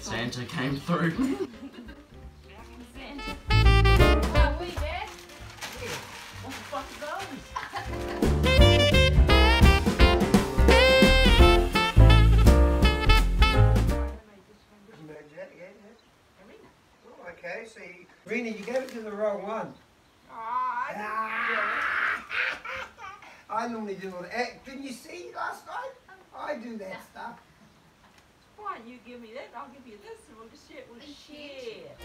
Santa came through. Santa. Oh, we did. what the fuck is those? Oh, okay, so you, Rena, you gave it to the wrong one. Aw, ah! I normally do all that. Didn't you see last night? I do that stuff. why don't you give me that? I'll give you this and we'll just share. We'll share.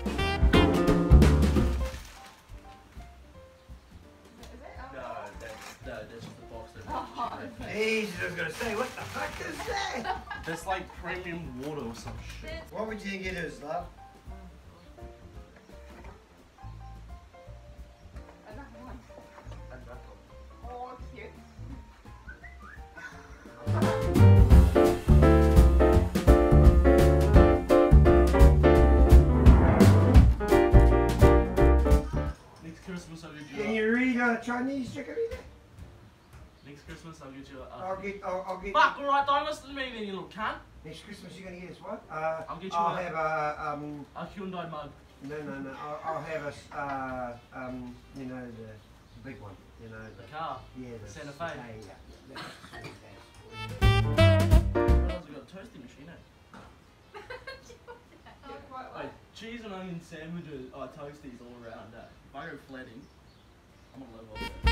Is that- No, that's, no, that's just the box that Oh, Jeez, I was going to say, what the fuck is that? That's like premium water or some shit. What would you think it is, love? You read uh, Chinese, Chikorita? next Christmas I'll get you a, I'll get, I'll, I'll get. Fuck, alright, don't listen to me then you little cunt. Next Christmas you're going to get us what? Uh, I'll get you I'll a- have a, um, A Hyundai mug. no, no, no, I'll, I'll have a, s- uh, um, you know, the big one, you know, The the, car. yeah, the Santa Fe. yeah, yeah, that's sweet, I realised got a toasty machine, eh? You're Wait, cheese and onion sandwiches, oh, toasties all around, eh? If I go flatting, I'm gonna level up.